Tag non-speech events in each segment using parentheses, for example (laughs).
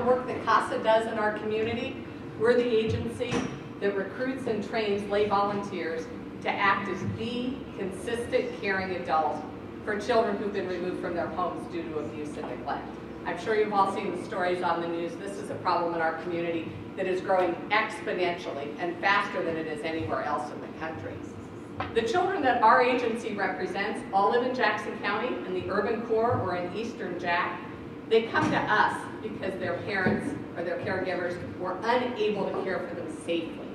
the work that CASA does in our community, we're the agency that recruits and trains lay volunteers to act as the consistent caring adult for children who've been removed from their homes due to abuse and neglect. I'm sure you've all seen the stories on the news. This is a problem in our community that is growing exponentially and faster than it is anywhere else in the country. The children that our agency represents all live in Jackson County, in the urban core or in eastern Jack. They come to us because their parents or their caregivers were unable to care for them safely.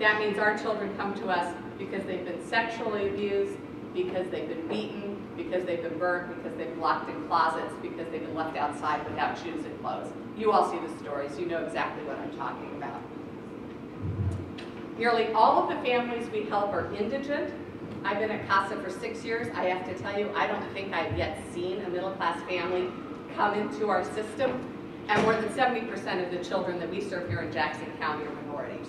That means our children come to us because they've been sexually abused, because they've been beaten, because they've been burnt, because they've been locked in closets, because they've been left outside without shoes and clothes. You all see the stories. You know exactly what I'm talking about. Nearly all of the families we help are indigent. I've been at CASA for six years. I have to tell you, I don't think I've yet seen a middle-class family come into our system. And more than 70% of the children that we serve here in Jackson County are minorities.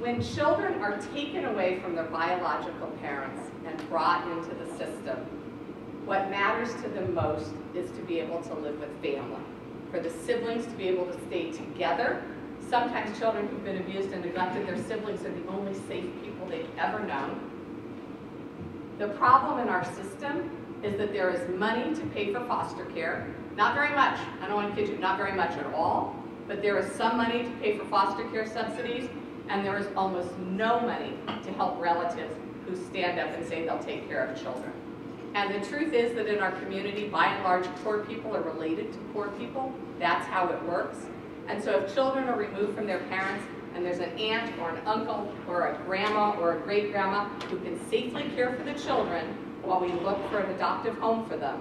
When children are taken away from their biological parents and brought into the system, what matters to them most is to be able to live with family, for the siblings to be able to stay together. Sometimes children who've been abused and neglected, their siblings are the only safe people they've ever known. The problem in our system is that there is money to pay for foster care. Not very much, I don't want to kid you, not very much at all, but there is some money to pay for foster care subsidies, and there is almost no money to help relatives who stand up and say they'll take care of children. And the truth is that in our community, by and large, poor people are related to poor people. That's how it works. And so if children are removed from their parents, and there's an aunt or an uncle or a grandma or a great grandma who can safely care for the children while we look for an adoptive home for them,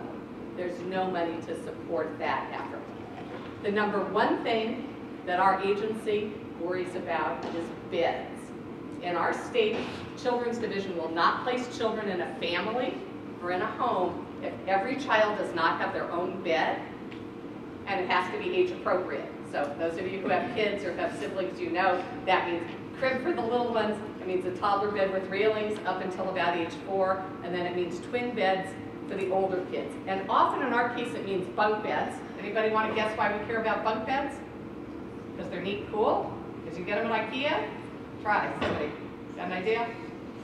there's no money to support that effort. The number one thing that our agency worries about is beds. In our state, Children's Division will not place children in a family or in a home if every child does not have their own bed and it has to be age appropriate. So those of you who have kids or have siblings, you know that means crib for the little ones, it means a toddler bed with railings up until about age four, and then it means twin beds for the older kids. And often in our case it means bunk beds. Anybody want to guess why we care about bunk beds? Because they're neat cool? Because you get them at Ikea? Try, somebody. Got an idea?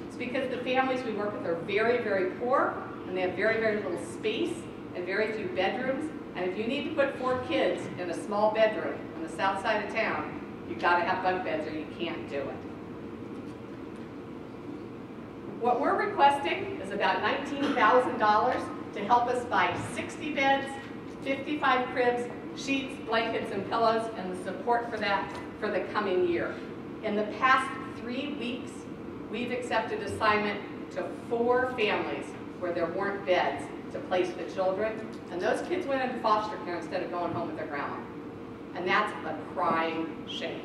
It's because the families we work with are very, very poor, and they have very, very little space and very few bedrooms. And if you need to put four kids in a small bedroom on the south side of town, you've got to have bunk beds or you can't do it. What we're requesting is about $19,000 to help us buy 60 beds, 55 cribs, sheets, blankets, and pillows, and the support for that for the coming year. In the past three weeks, we've accepted assignment to four families where there weren't beds to place the children, and those kids went into foster care instead of going home with their grandma. And that's a crying shame.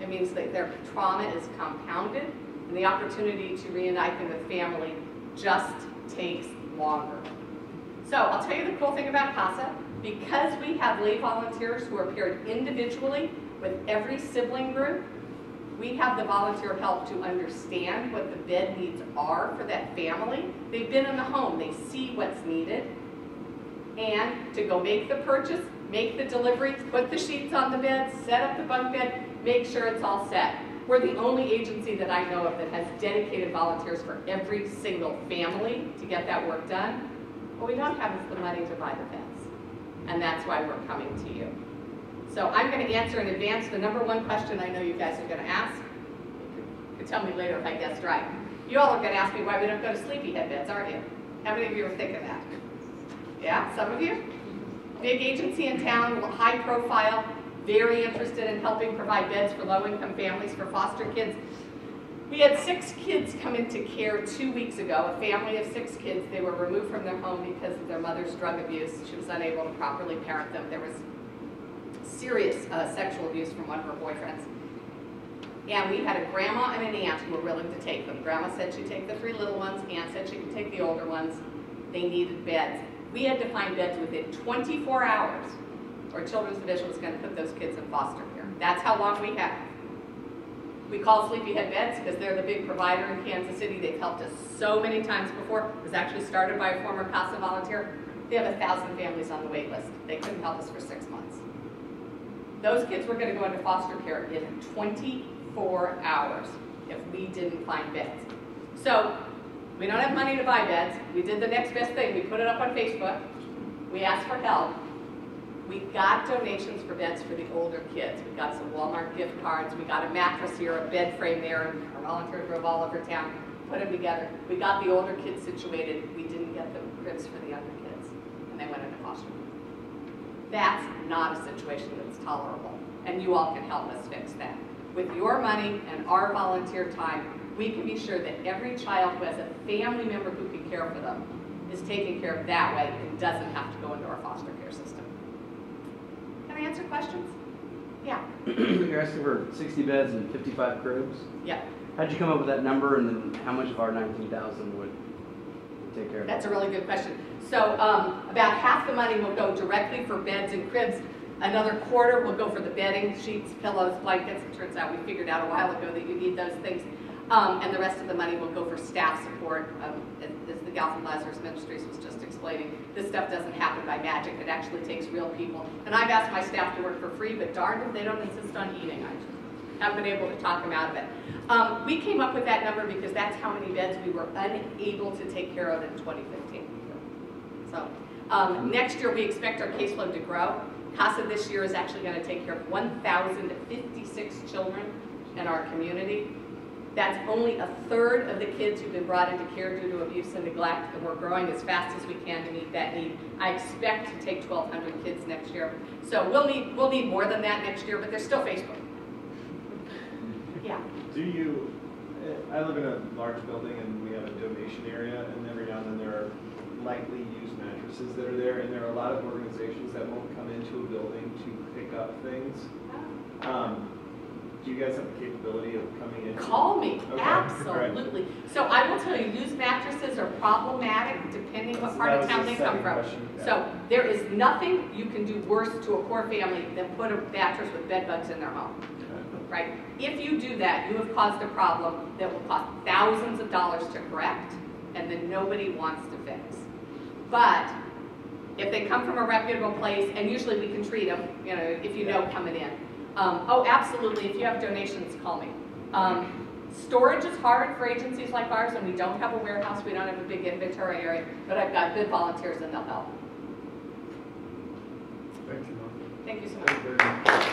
It means that their trauma is compounded, and the opportunity to reunite them with family just takes longer. So I'll tell you the cool thing about CASA. Because we have lay volunteers who are paired individually with every sibling group, we have the volunteer help to understand what the bed needs are for that family. They've been in the home, they see what's needed, and to go make the purchase, make the delivery, put the sheets on the bed, set up the bunk bed, make sure it's all set. We're the only agency that I know of that has dedicated volunteers for every single family to get that work done. What we don't have is the money to buy the beds, and that's why we're coming to you. So I'm going to answer in advance the number one question I know you guys are going to ask. You can tell me later if I guessed right. You all are going to ask me why we don't go to sleepyhead beds, aren't you? How many of you are thinking that? Yeah, some of you? Big agency in town, high profile, very interested in helping provide beds for low-income families for foster kids. We had six kids come into care two weeks ago, a family of six kids. They were removed from their home because of their mother's drug abuse. She was unable to properly parent them. There was serious uh, sexual abuse from one of her boyfriends. And we had a grandma and an aunt who were willing to take them. Grandma said she'd take the three little ones, aunt said she could take the older ones. They needed beds. We had to find beds within 24 hours or Children's Division was going to put those kids in foster care. That's how long we have. We call Sleepyhead Beds because they're the big provider in Kansas City. They've helped us so many times before. It was actually started by a former CASA volunteer. they have a thousand families on the wait list. They couldn't help us for six months. Those kids were gonna go into foster care in twenty-four hours if we didn't find beds. So, we don't have money to buy beds. We did the next best thing. We put it up on Facebook. We asked for help. We got donations for beds for the older kids. We got some Walmart gift cards. We got a mattress here, a bed frame there, and our volunteer drove all over town, put them together. We got the older kids situated. We didn't get the cribs for the younger kids, and they went into foster. That's not a situation that's tolerable, and you all can help us fix that. With your money and our volunteer time, we can be sure that every child who has a family member who can care for them is taken care of that way and doesn't have to go into our foster care system. Can I answer questions? Yeah, (clears throat) You're asking for 60 beds and 55 cribs. yeah, How'd you come up with that number, and then how much of our 19,000 would take care of that's a really good question. So um, about half the money will go directly for beds and cribs. Another quarter will go for the bedding, sheets, pillows, blankets. It turns out we figured out a while ago that you need those things. Um, and the rest of the money will go for staff support. Um, as the Gal Lazarus Ministries was just explaining, this stuff doesn't happen by magic. It actually takes real people. And I've asked my staff to work for free, but darned if they don't insist on eating. I haven't been able to talk them out of it. Um, we came up with that number because that's how many beds we were unable to take care of in 2015. So, um, next year, we expect our caseload to grow. CASA this year is actually gonna take care of one thousand fifty-six children in our community. That's only a third of the kids who've been brought into care due to abuse and neglect, and we're growing as fast as we can to meet that need. I expect to take twelve hundred kids next year. So we'll need, we'll need more than that next year, but there's still Facebook. (laughs) Yeah, Do you, eh, I live in a large building and we have a donation area and every now and then there are likely used mattresses that are there and there are a lot of organizations that won't come into a building to pick up things. Um, do you guys have the capability of coming in? call me, Okay, absolutely. So I will tell you, used mattresses are problematic depending what part of town they come from. So there is nothing you can do worse to a poor family than put a mattress with bed bugs in their home, right? If you do that, you have caused a problem that will cost thousands of dollars to correct and then nobody wants to fix. But if they come from a reputable place, and usually we can treat them, you know, if you know coming in. Um, oh, absolutely, if you have donations, call me. Um, storage is hard for agencies like ours, and we don't have a warehouse, we don't have a big inventory area, but I've got good volunteers and they'll help. Thank you. Thank you so much. Thank you very much.